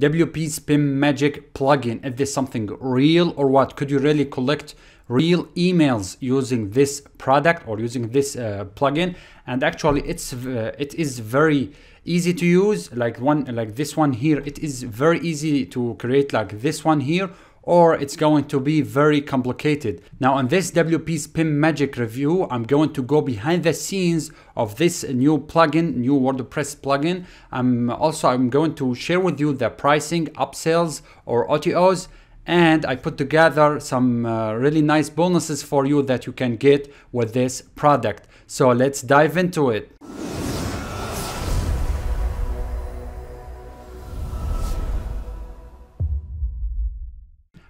WP Spin Magic plugin. Is this something real or what? Could you really collect real emails using this product or using this uh, plugin? And actually, it's uh, it is very easy to use. Like one like this one here, it is very easy to create like this one here or it's going to be very complicated. Now on this WP Spin Magic review, I'm going to go behind the scenes of this new plugin, new WordPress plugin. I'm also I'm going to share with you the pricing, upsells or OTOs and I put together some uh, really nice bonuses for you that you can get with this product. So let's dive into it.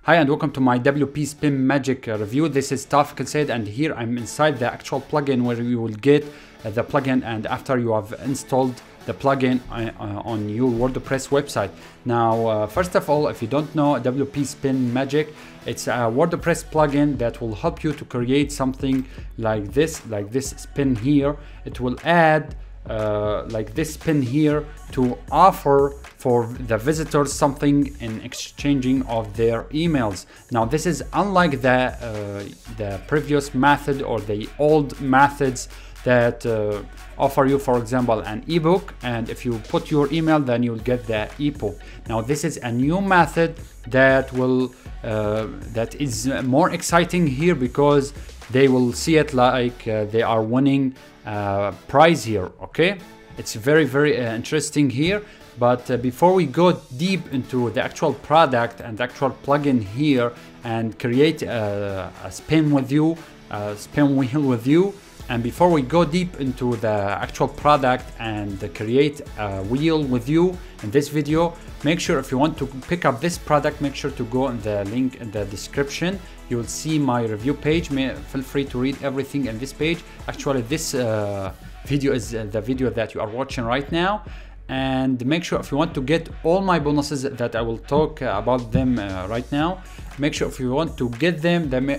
Hi and welcome to my WP Spin Magic uh, review. This is Tawfiq Said and here I'm inside the actual plugin where you will get uh, the plugin and after you have installed the plugin uh on your WordPress website. Now, uh, first of all, if you don't know WP Spin Magic, it's a WordPress plugin that will help you to create something like this, like this spin here. It will add uh, like this pin here to offer for the visitors something in exchanging of their emails. Now this is unlike the, uh, the previous method or the old methods that uh, offer you for example an ebook and if you put your email then you'll get the ebook now this is a new method that will uh, that is more exciting here because they will see it like uh, they are winning uh, prize here okay? It's very very uh, interesting here but uh, before we go deep into the actual product and actual plugin here and create a, a spin with you a spin wheel with you and before we go deep into the actual product and create a wheel with you in this video, make sure if you want to pick up this product, make sure to go in the link in the description. You will see my review page. Feel free to read everything in this page. Actually, this uh, video is uh, the video that you are watching right now and make sure if you want to get all my bonuses that I will talk about them uh, right now make sure if you want to get them then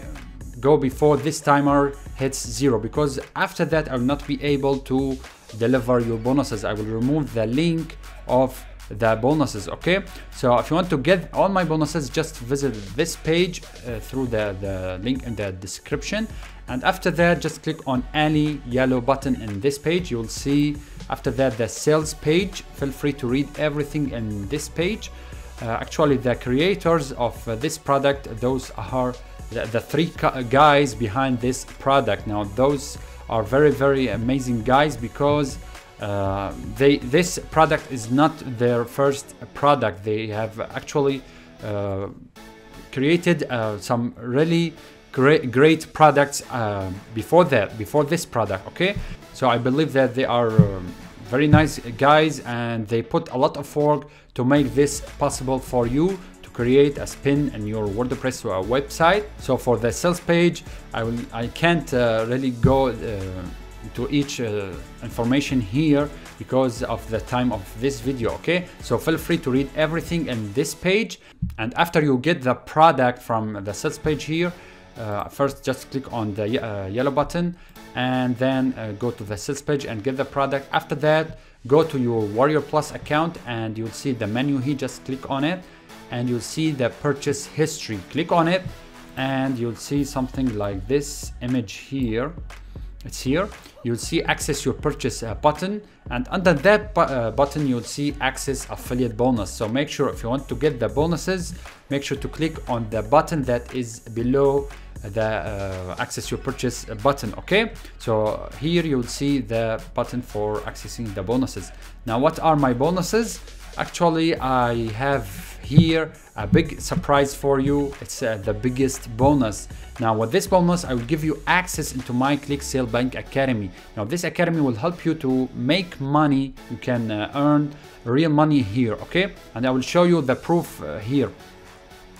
go before this timer hits zero because after that I will not be able to deliver your bonuses. I will remove the link of the bonuses okay? So if you want to get all my bonuses just visit this page uh, through the the link in the description. And after that just click on any yellow button in this page. You'll see after that the sales page. Feel free to read everything in this page. Uh, actually the creators of uh, this product those are the, the three guys behind this product. Now those are very very amazing guys because uh, they this product is not their first product. They have actually uh, created uh, some really great great products uh, before that before this product. Okay, so I believe that they are. Um, very nice guys and they put a lot of work to make this possible for you create a spin in your WordPress uh, website. So for the sales page, I will I can't uh, really go uh, to each uh, information here because of the time of this video okay? So feel free to read everything in this page. And after you get the product from the sales page here uh, first just click on the uh, yellow button and then uh, go to the sales page and get the product. After that go to your warrior plus account and you'll see the menu here. Just click on it and you'll see the purchase history. Click on it and you'll see something like this image here. It's here. You'll see access your purchase uh, button and under that bu uh, button you'll see access affiliate bonus. So make sure if you want to get the bonuses, make sure to click on the button that is below the uh, access your purchase button okay so here you'll see the button for accessing the bonuses now what are my bonuses actually i have here a big surprise for you. It's uh, the biggest bonus. Now with this bonus i will give you access into my ClickSale Bank academy. Now this academy will help you to make money. You can uh, earn real money here okay? And i will show you the proof uh, here.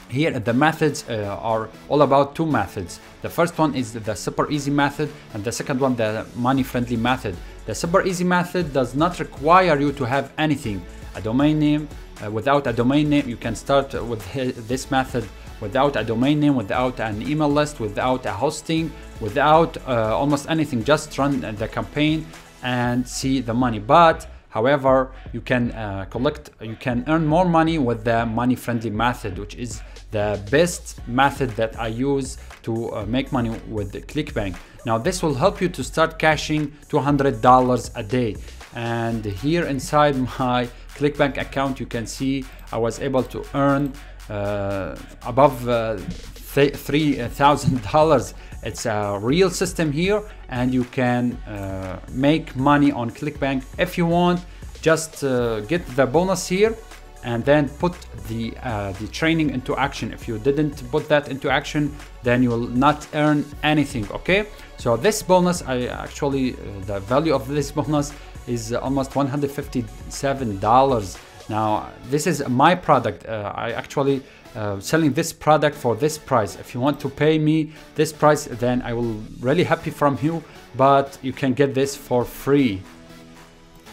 Here the methods uh, are all about two methods. The first one is the super easy method and the second one the money friendly method. The super easy method does not require you to have anything. A domain name uh, without a domain name you can start with this method without a domain name without an email list without a hosting without uh, almost anything just run the campaign and see the money but However, you can uh, collect, you can earn more money with the money friendly method, which is the best method that I use to uh, make money with ClickBank. Now this will help you to start cashing $200 a day. And here inside my ClickBank account, you can see I was able to earn uh, above uh, $3,000. It's a real system here and you can uh, make money on ClickBank. If you want, just uh, get the bonus here and then put the uh, the training into action if you didn't put that into action then you will not earn anything okay so this bonus i actually uh, the value of this bonus is almost 157 dollars now this is my product uh, i actually uh, selling this product for this price if you want to pay me this price then i will really happy from you but you can get this for free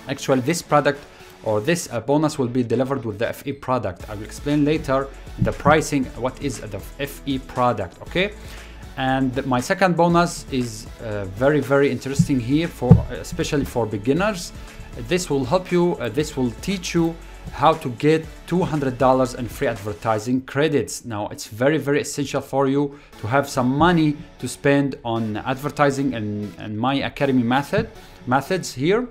actually this product or this uh, bonus will be delivered with the FE product. I will explain later the pricing, what is the FE product, okay? And my second bonus is uh, very, very interesting here for, especially for beginners. This will help you, uh, this will teach you how to get $200 in free advertising credits. Now it's very, very essential for you to have some money to spend on advertising and, and my academy method methods here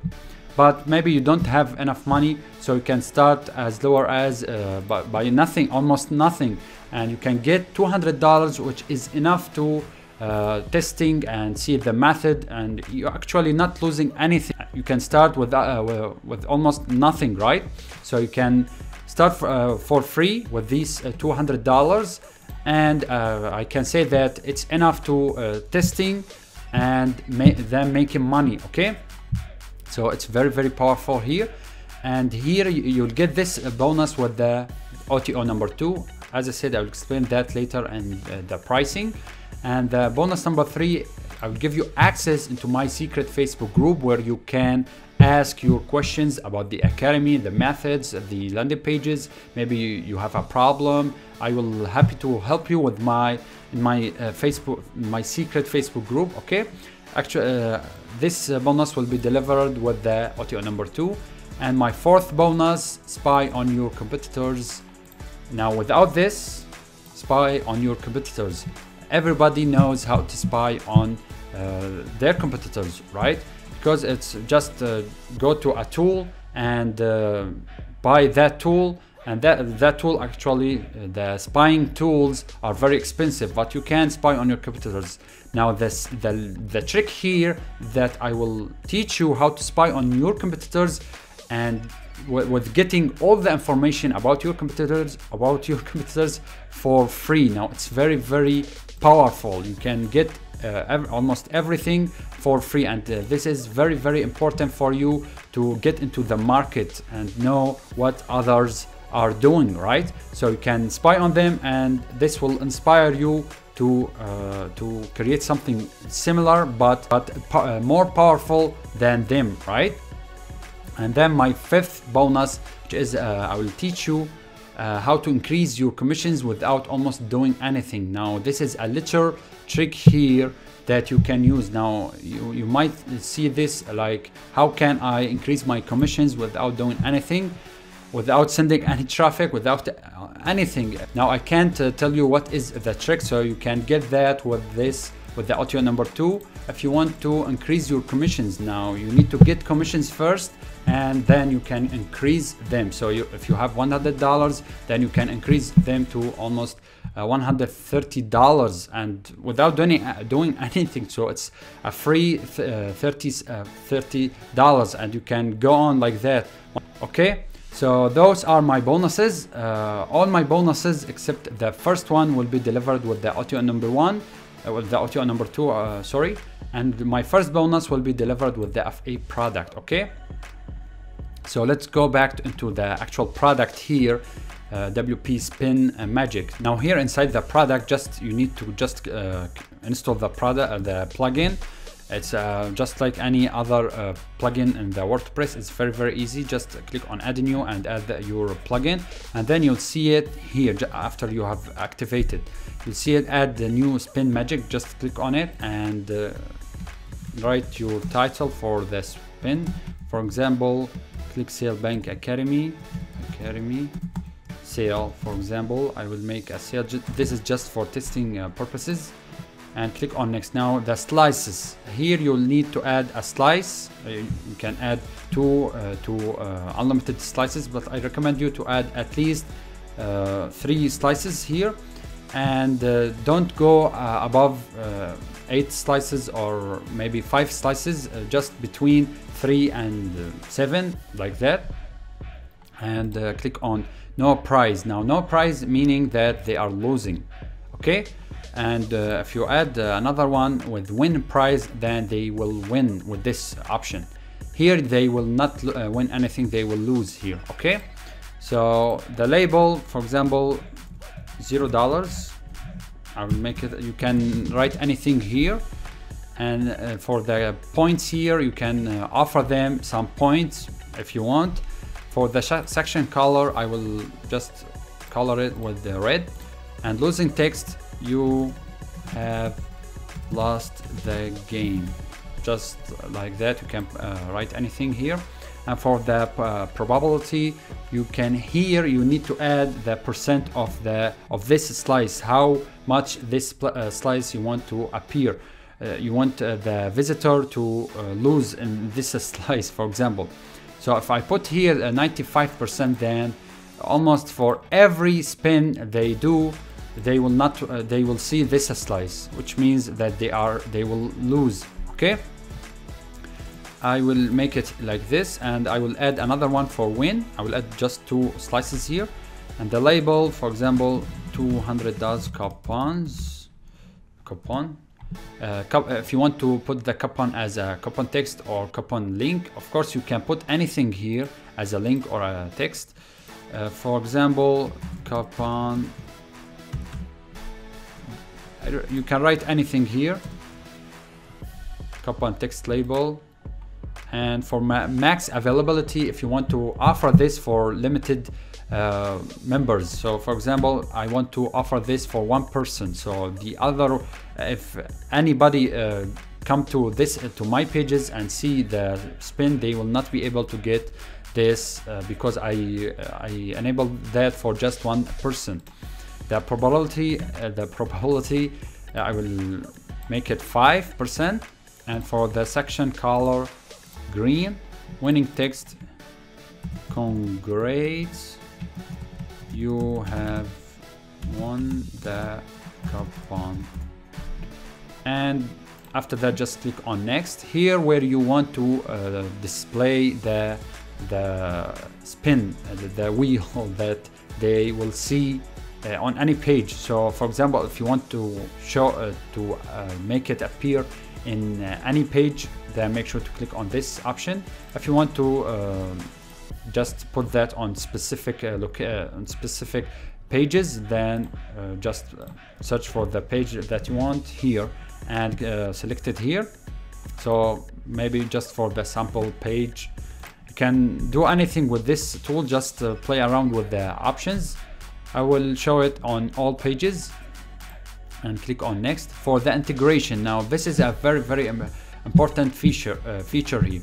but maybe you don't have enough money so you can start as lower as uh, by, by, nothing almost nothing. And you can get $200 which is enough to uh, testing and see the method. And you're actually not losing anything. You can start with uh, with almost nothing right? So you can start for, uh, for free with these uh, $200 and uh, I can say that it's enough to testing and ma then making money okay so it's very, very powerful here. And here you'll get this bonus with the OTO number two. As I said, I'll explain that later and uh, the pricing. And the bonus number three, I will give you access into my secret Facebook group where you can ask your questions about the academy, the methods, the landing pages. Maybe you have a problem. I will happy to help you with my my uh, Facebook, my secret Facebook group. Okay, actually. Uh, this uh, bonus will be delivered with the OTO number two. And my fourth bonus, spy on your competitors. Now without this, spy on your competitors. Everybody knows how to spy on uh, their competitors, right? Because it's just uh, go to a tool and uh, buy that tool and that that tool actually uh, the spying tools are very expensive but you can spy on your competitors now this the the trick here that i will teach you how to spy on your competitors and with getting all the information about your competitors about your competitors for free. Now it's very very powerful. You can get uh, ev almost everything for free. And uh, this is very very important for you to get into the market and know what others are doing, right? So you can spy on them and this will inspire you to uh, to create something similar but but uh, more powerful than them, right? And then my fifth bonus, which is uh, I will teach you uh, how to increase your commissions without almost doing anything. Now this is a little trick here that you can use. Now you, you might see this like how can I increase my commissions without doing anything? Without sending any traffic, without anything. Now I can't uh, tell you what is the trick, so you can get that with this, with the OTO number two. If you want to increase your commissions now, you need to get commissions first and then you can increase them. So you, if you have $100, then you can increase them to almost uh, $130 and without doing, uh, doing anything. So it's a free th uh, 30, uh, $30 and you can go on like that. Okay. So those are my bonuses. Uh, all my bonuses except the first one will be delivered with the OTO number one, uh, with the OTO number two, uh, sorry. And my first bonus will be delivered with the FA product, okay? So let's go back into the actual product here, uh, WP Spin uh, Magic. Now here inside the product, just you need to just uh, install the product, the plugin it's uh, just like any other uh, plugin in the WordPress. It's very, very easy. Just click on add new and add your plugin. And then you'll see it here after you have activated. You'll see it add the new spin magic. Just click on it and uh, write your title for the spin. For example, click sale bank academy academy sale for example I will make a sale this is just for testing uh, purposes and click on next. Now the slices. Here you'll need to add a slice. Uh, you can add two uh, to uh, unlimited slices but I recommend you to add at least uh, three slices here. And uh, don't go uh, above eight slices or maybe five slices just between three and seven like that. And click on no prize. Now no prize meaning that they are losing. Okay and uh, if you add uh, another one with win prize then they will win with this option. Here they will not uh, win anything they will lose here okay? So the label for example zero dollars. I will make it you can write anything here. And uh, for the points here you can uh, offer them some points if you want. For the section color I will just color it with the red. And losing text you have lost the game. Just like that you can uh, write anything here. And for the uh, probability you can here you need to add the percent of the of this slice how much this uh, slice you want to appear. Uh, you want uh, the visitor to uh, lose in this slice for example. So if I put here 95% then almost for every spin they do they will not uh, they will see this slice which means that they are they will lose okay? I will make it like this and I will add another one for win. I will add just two slices here. And the label for example 200 does coupons coupon. Uh, if you want to put the coupon as a coupon text or coupon link of course you can put anything here as a link or a text. Uh, for example coupon you can write anything here. Coupon text label. And for ma max availability if you want to offer this for limited uh, members. So for example I want to offer this for one person. So the other if anybody uh, come to this to my pages and see the spin they will not be able to get this uh, because I I enable that for just one person the probability uh, the probability uh, I will make it 5% and for the section color green winning text congrats. You have won the coupon and after that just click on next. Here where you want to uh, display the the spin uh, the, the wheel that they will see uh, on any page. So for example, if you want to show uh, to uh, make it appear in uh, any page, then make sure to click on this option. If you want to um, just put that on specific uh, look uh, on specific pages, then just search for the page that you want here and select it here. So maybe just for the sample page, you can do anything with this tool. Just play around with the options I will show it on all pages and click on next. For the integration now this is a very very important feature uh, feature here.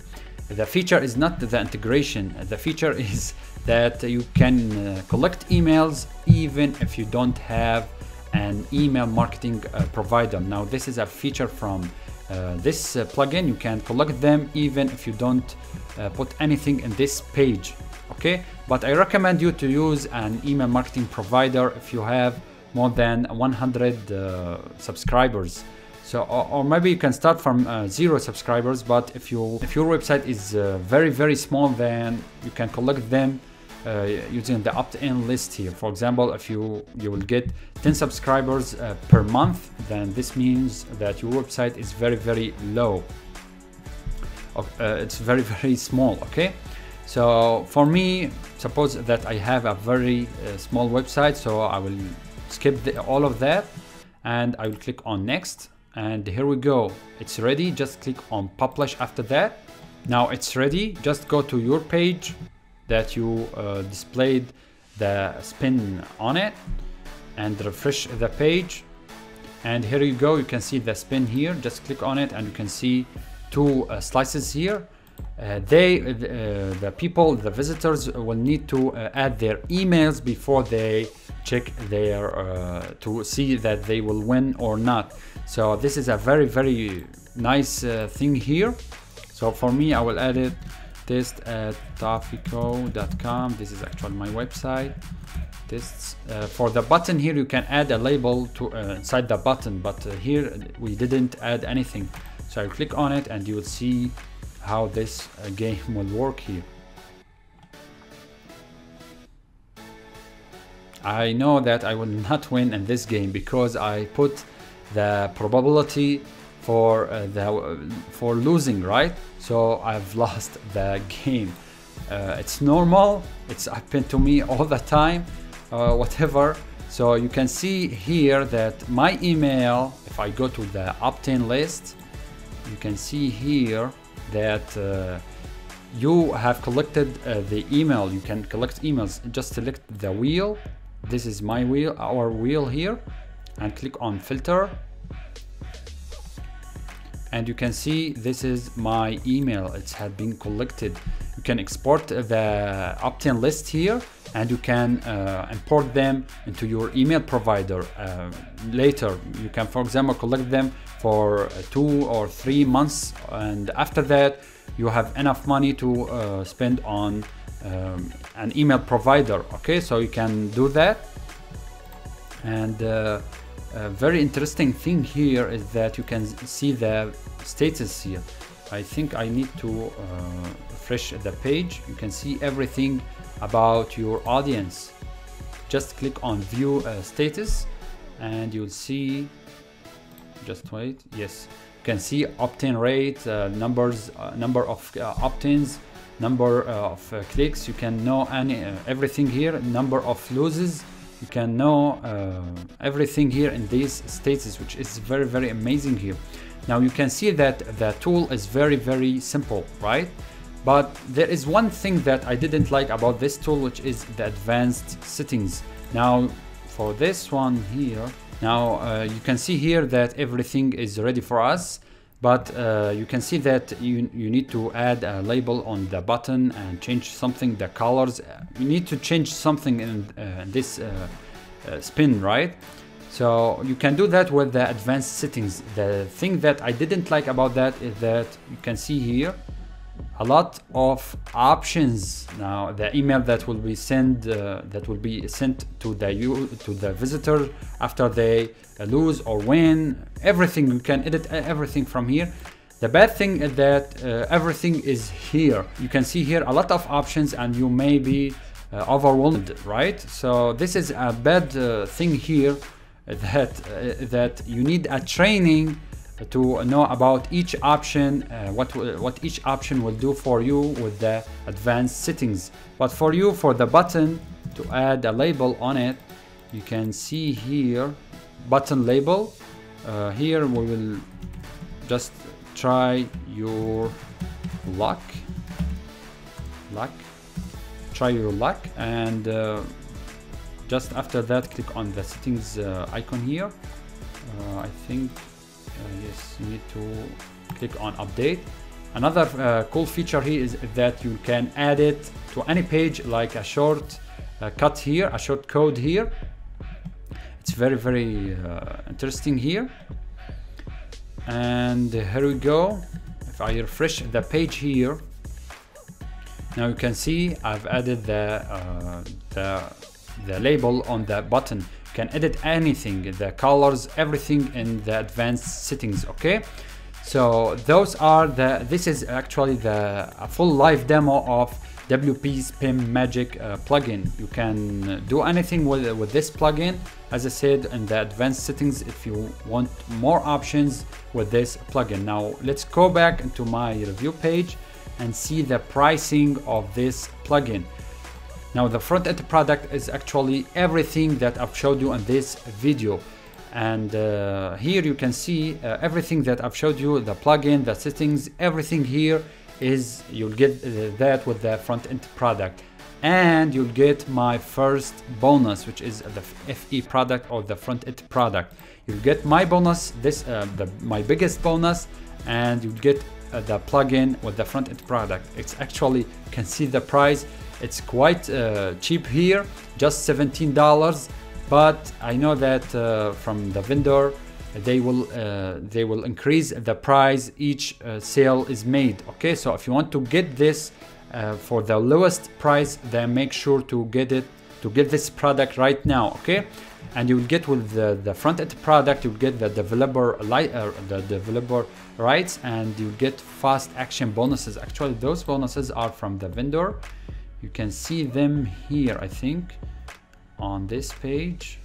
The feature is not the integration. The feature is that you can uh, collect emails even if you don't have an email marketing uh, provider. Now this is a feature from uh, this uh, plugin. You can collect them even if you don't uh, put anything in this page okay? But I recommend you to use an email marketing provider if you have more than 100 uh, subscribers. So or, or, maybe you can start from uh, zero subscribers but if you if your website is uh, very very small then you can collect them uh, using the opt-in list here. For example if you you will get 10 subscribers uh, per month then this means that your website is very very low. Uh, it's very very small okay so for me suppose that I have a very uh, small website so I will skip the, all of that and I will click on next and here we go. It's ready just click on publish after that. Now it's ready just go to your page that you uh, displayed the spin on it and refresh the page. And here you go you can see the spin here just click on it and you can see two uh, slices here uh, they, uh, the people, the visitors will need to uh, add their emails before they check their, uh, to see that they will win or not. So this is a very, very nice uh, thing here. So for me, I will add it test at tawfeko.com. This is actually my website. Tests. Uh, for the button here, you can add a label to inside the button, but here we didn't add anything. So I click on it and you will see how this uh, game will work here. I know that I will not win in this game because I put the probability for uh, the for losing right? So I've lost the game. Uh, it's normal. It's happened to me all the time uh, whatever. So you can see here that my email if I go to the opt-in list you can see here that uh, you have collected uh, the email. You can collect emails. Just select the wheel. This is my wheel our wheel here and click on filter and you can see this is my email. It had been collected. You can export the opt-in list here and you can uh, import them into your email provider uh, later. You can for example collect them for two or three months and after that you have enough money to uh, spend on um, an email provider. Okay so you can do that. And uh, a very interesting thing here is that you can see the status here. I think I need to uh, refresh the page. You can see everything about your audience. Just click on view uh, status and you'll see just wait yes. You can see opt-in rate uh, numbers uh, number of uh, opt-ins number uh, of clicks. You can know any everything here number of loses you can know everything here in these status which is very very amazing here. Now you can see that the tool is very very simple right? But there is one thing that I didn't like about this tool, which is the advanced settings. Now, for this one here, now uh, you can see here that everything is ready for us, but uh, you can see that you, you need to add a label on the button and change something, the colors. You need to change something in uh, this uh, uh, spin, right? So you can do that with the advanced settings. The thing that I didn't like about that is that you can see here, a lot of options now. The email that will be sent uh, that will be sent to the to the visitor after they lose or win everything you can edit everything from here. The bad thing is that uh, everything is here. You can see here a lot of options and you may be uh, overwhelmed right? So this is a bad uh, thing here that uh, that you need a training to know about each option, uh, what, what each option will do for you with the advanced settings. But for you, for the button, to add a label on it, you can see here, button label. Uh, here we will just try your luck. Luck. Try your luck and uh, just after that click on the settings uh, icon here. Uh, I think yes you need to click on update. Another uh, cool feature here is that you can add it to any page like a short uh, cut here a short code here. It's very very interesting here. And here we go. If I refresh the page here now you can see I've added the, uh, the, the label on the button can edit anything the colors everything in the advanced settings okay so those are the this is actually the a full live demo of WP Spin Magic uh, plugin. You can do anything with, with this plugin, as I said in the advanced settings if you want more options with this plugin. Now let's go back into my review page and see the pricing of this plugin. Now the front end product is actually everything that I've showed you in this video. And uh, here you can see uh, everything that I've showed you, the plugin, the settings, everything here is you'll get uh, that with the front end product. And you'll get my first bonus, which is the FE product or the front end product. You'll get my bonus, this uh, the, my biggest bonus, and you'll get uh, the plugin with the front end product. It's actually you can see the price. It's quite uh, cheap here, just $17. But I know that uh, from the vendor, they will uh, they will increase the price each uh, sale is made. Okay, so if you want to get this uh, for the lowest price, then make sure to get it to get this product right now. Okay, and you will get with the, the front end product, you'll get the developer light uh, the developer rights, and you get fast action bonuses. Actually, those bonuses are from the vendor. You can see them here, I think, on this page.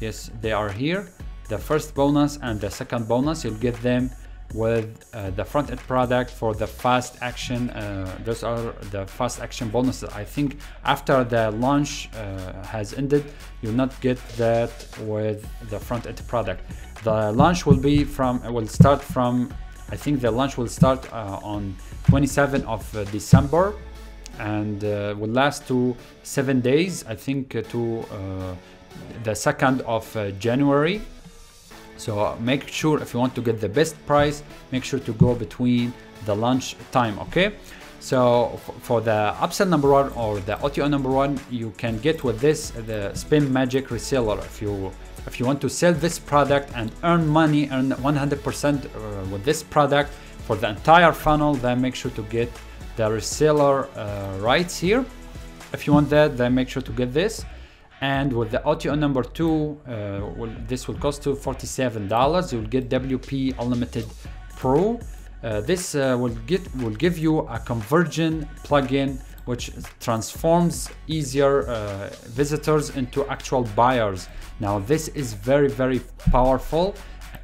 Yes, they are here. The first bonus and the second bonus, you'll get them with uh, the front end product for the fast action. Uh, those are the fast action bonuses. I think after the launch uh, has ended, you'll not get that with the front end product. The launch will be from will start from. I think the launch will start uh, on 27 of uh, December and uh, will last to seven days. I think to the second of January so make sure if you want to get the best price, make sure to go between the lunch time, okay? So for the upsell number one or the OTO number one, you can get with this the Spin Magic reseller. If you if you want to sell this product and earn money, earn 100% uh, with this product for the entire funnel, then make sure to get the reseller uh, rights here. If you want that, then make sure to get this. And with the OTO number two uh, will, this will cost you $47 you'll get WP Unlimited Pro. Uh, this uh, will get will give you a conversion plugin which transforms easier uh, visitors into actual buyers. Now this is very very powerful.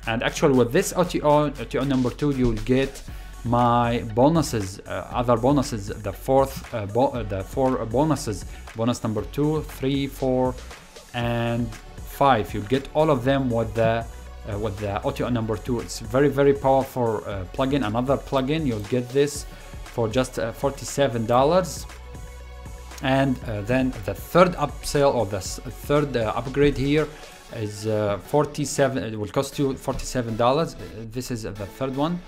And actually with this OTO, OTO number two you'll get my bonuses uh, other bonuses the fourth uh, bo uh, the four bonuses bonus number two three four and five. You get all of them with the uh, with the OTO number two. It's very very powerful uh, plugin another plugin. You'll get this for just uh, 47 dollars. And then the third upsell or the third upgrade here is 47 it will cost you 47 dollars. This is the third one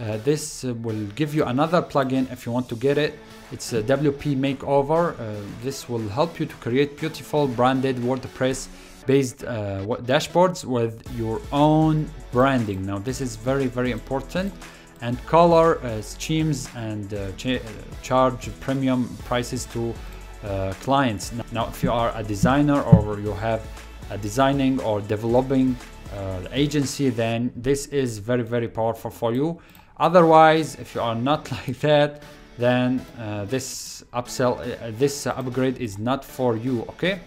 uh, this uh, will give you another plugin if you want to get it. It's a WP Makeover. Uh, this will help you to create beautiful branded WordPress based uh, dashboards with your own branding. Now this is very very important and color uh, schemes and uh, ch charge premium prices to clients. Now if you are a designer or you have a designing or developing agency then this is very very powerful for you Otherwise, if you are not like that, then uh, this upsell, uh, this upgrade is not for you, okay?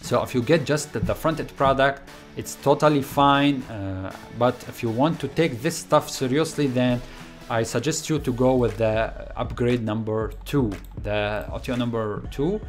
So if you get just the front-end product, it's totally fine. Uh, but if you want to take this stuff seriously, then I suggest you to go with the upgrade number two, the OTO number two.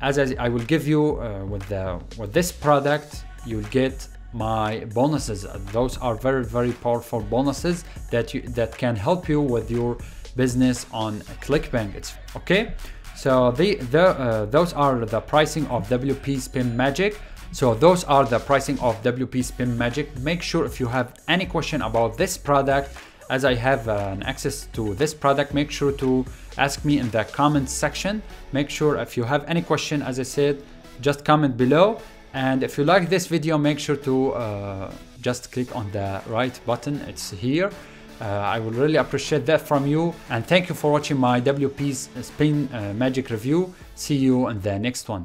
As I, I will give you uh, with the with this product, you'll get my bonuses. Those are very very powerful bonuses that you that can help you with your business on clickbank. It's okay? So the, the uh, those are the pricing of wp spin magic. So those are the pricing of wp spin magic. Make sure if you have any question about this product as i have uh, an access to this product make sure to ask me in the comments section. Make sure if you have any question as i said just comment below and if you like this video make sure to uh, just click on the right button. It's here. Uh, I will really appreciate that from you. And thank you for watching my WP's spin uh, magic review. See you in the next one